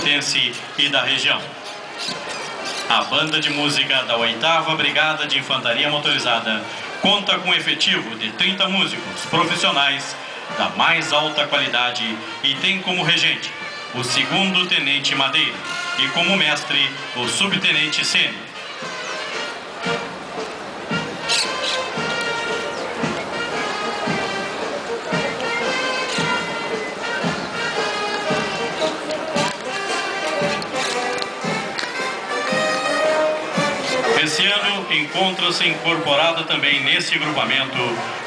Pelotense e da região. A banda de música da 8 Brigada de Infantaria Motorizada conta com um efetivo de 30 músicos profissionais da mais alta qualidade e tem como regente o segundo tenente Madeira e como mestre o subtenente Sênior. Esse ano encontram-se incorporada também nesse grupamento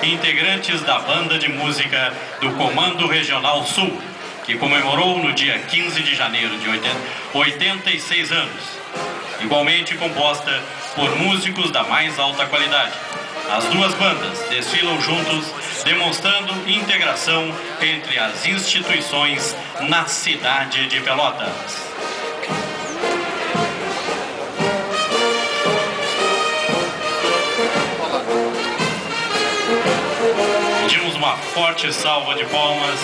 integrantes da banda de música do Comando Regional Sul, que comemorou no dia 15 de janeiro de 80, 86 anos, igualmente composta por músicos da mais alta qualidade. As duas bandas desfilam juntos, demonstrando integração entre as instituições na cidade de Pelotas. Forte salva de palmas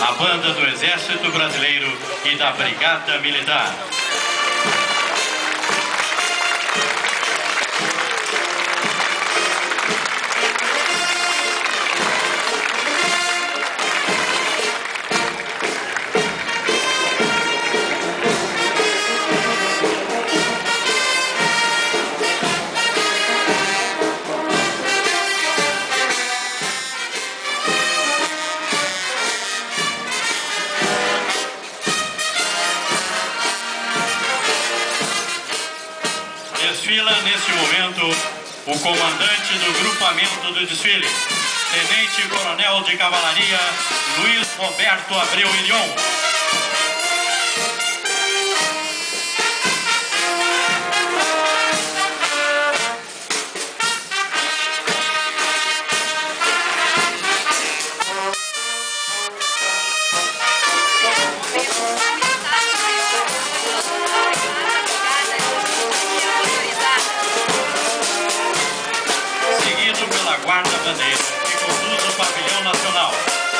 à banda do Exército Brasileiro e da Brigada Militar. Comandante do grupamento do desfile, Tenente Coronel de Cavalaria Luiz Roberto Abreu Ilion. Bandeira, que conduz o pavilhão nacional.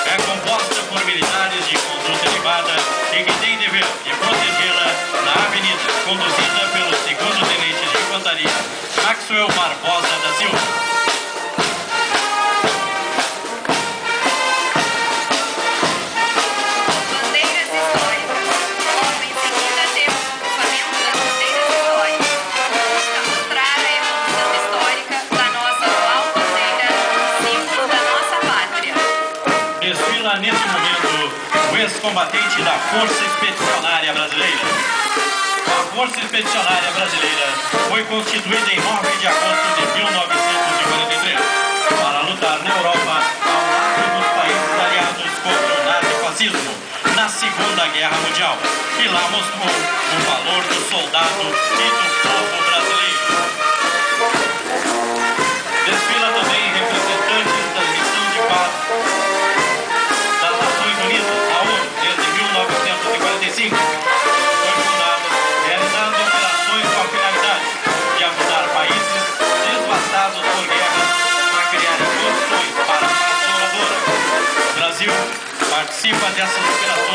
É composta por militares de conduta elevada e que tem dever de protegê-la na avenida, conduzida pelo segundo tenente de infantaria, Maxwell Barbosa ex-combatente da Força Expedicionária Brasileira. A Força Expedicionária Brasileira foi constituída em 9 de agosto de 1943 para lutar na Europa ao lado dos países aliados contra o nazifascismo na Segunda Guerra Mundial e lá mostrou o valor do soldado e do povo brasileiro. Justin,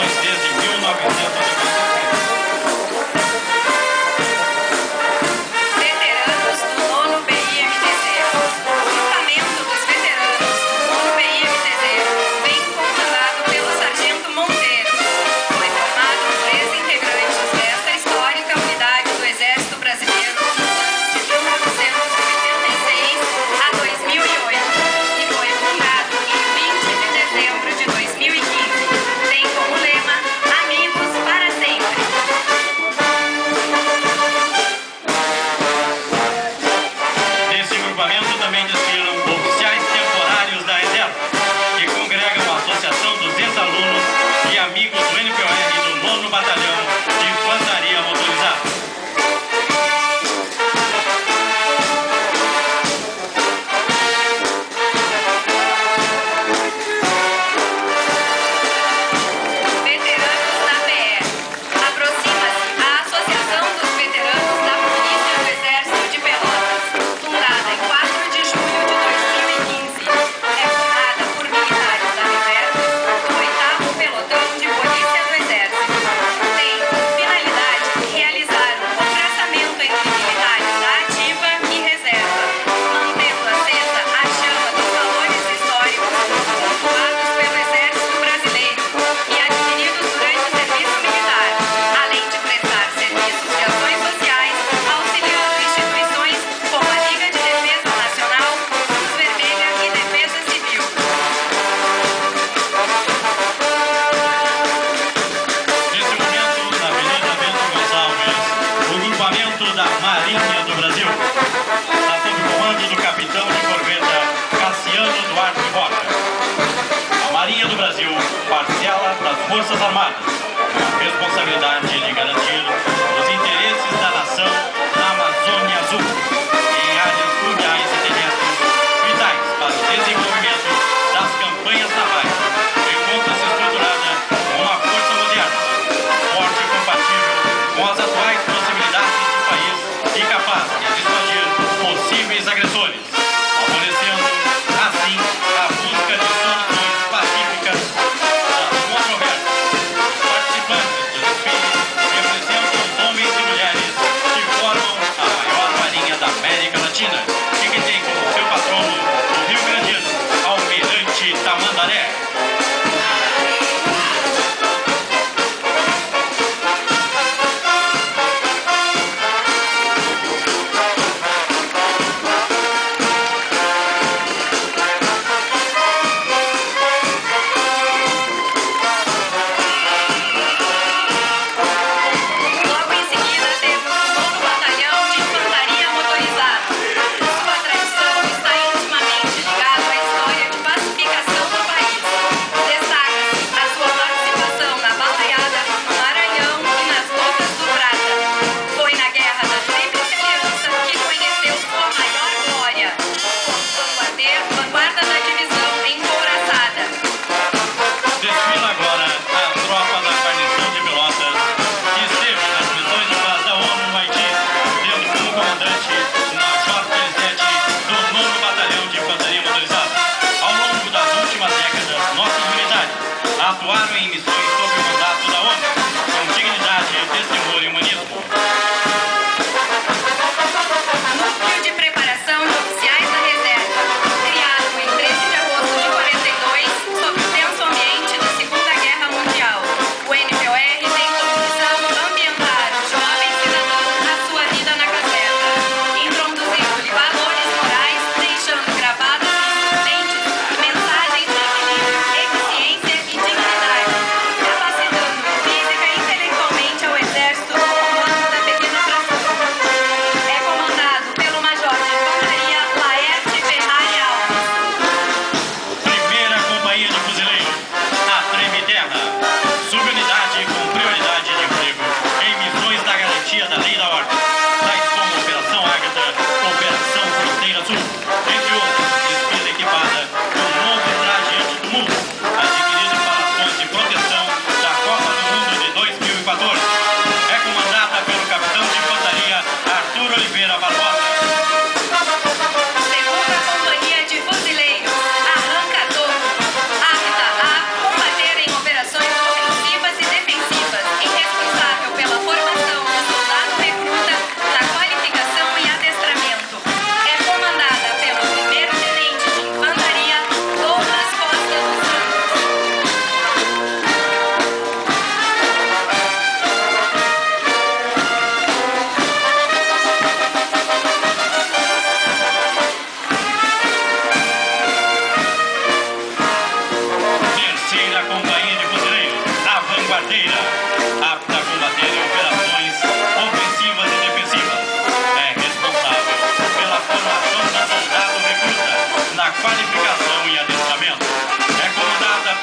Forças Armadas. Responsabilidade.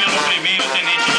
pelo primeiro tenente